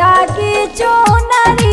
लगी चोनरी